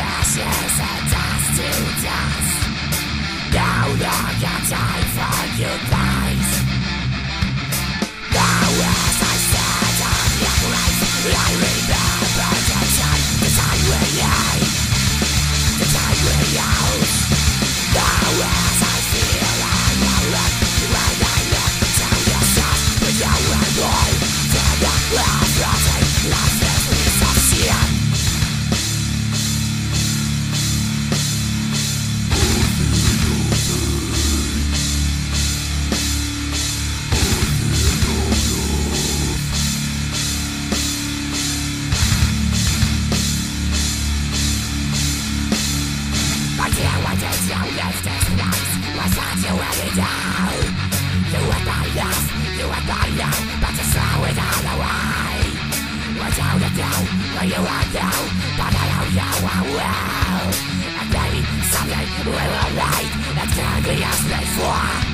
ashes and dust to dust No longer time for you guys. Now as I stand on your grave I remember Was not you down You and I love, you and I know But to slow it all away We're down and down, where you are now But I know you are well And maybe someday we will meet And can be as before